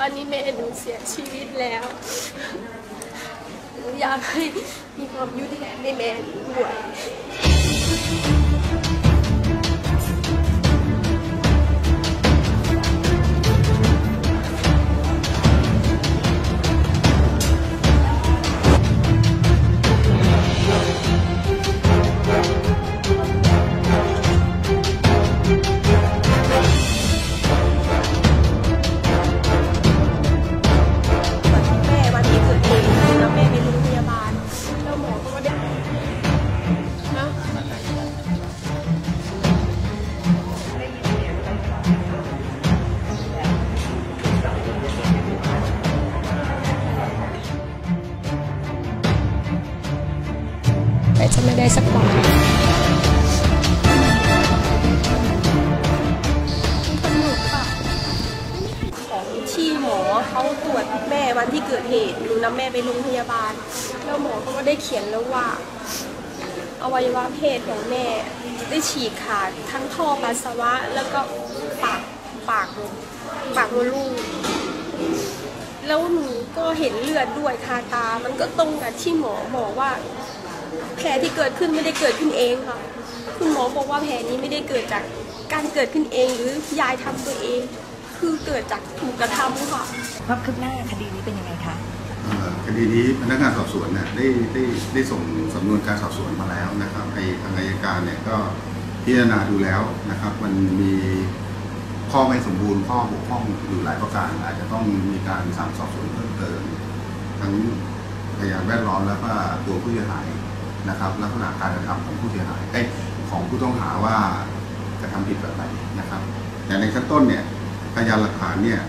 ตอนนี้แม่หนูเสียชีวิตแล้วหนูอยากให้มีความยุติธรรมในแม่หนูด้วย จะไม่ได้สักบาทสนุกค่ะที่หมอเขาตรวจแม่วันที่เกิดเหตุหนูนำแม่ไปโรงพยาบาล แล้วหมอเขาก็ได้เขียนแล้วว่า อวัยวะเพศของแม่ ได้ฉีกขาดทั้งท่อปัสสาวะ แล้วก็ปากปากปากมดลูกแล้วหนูก็เห็นเลือดด้วยคาตา มันก็ตรงกับที่หมอบอกว่า แผลที่เกิดขึ้นไม่ได้เกิดขึ้นเองค่ะ คุณหมอบอกว่าแผลนี้ไม่ได้เกิดจากการเกิดขึ้นเองหรือยายทำตัวเอง คือเกิดจากถูกกระทำค่ะความคืบหน้าคดีนี้เป็นยังไงคะเอ่อคดีนี้พนักงานสอบสวนเนี่ยได้ได้ได้ส่งสำนวนการสอบสวนมาแล้วนะครับไอทางอัยการเนี่ยก็พิจารณาดูแล้วนะครับ มันมีข้อไม่สมบูรณ์ข้อบกพร่องอยู่หลายประการอาจจะต้องมีการสั่งสอบสวนเพิ่มเติมทั้งพยานแวดล้อมแล้วก็ตัวผู้เสียหาย นะครับ ลักษณะการกระทำของผู้เสียหายเอ้ของผู้ต้องหาว่ากระทำผิดแบบไหนนะครับ แต่ในขั้นต้นเนี่ยพยานหลักฐานเนี่ย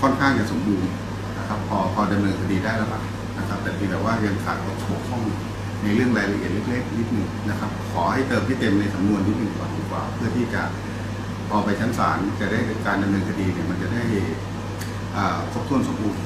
ค่อนข้างจะสมบูรณ์นะครับพอพอดำเนินคดีได้แล้วล่ะนะครับ แต่เพียงแต่ว่ายังขาดตกบกพร่องในเรื่องรายละเอียดเล็กๆนิดหนึ่งนะครับ ขอให้เติมให้เต็มในสำนวนนิดหนึ่งก่อนดีกว่า เพื่อที่จะพอไปชั้นศาลจะได้การดำเนินคดีเนี่ยมันจะได้ครบถ้วนสมบูรณ์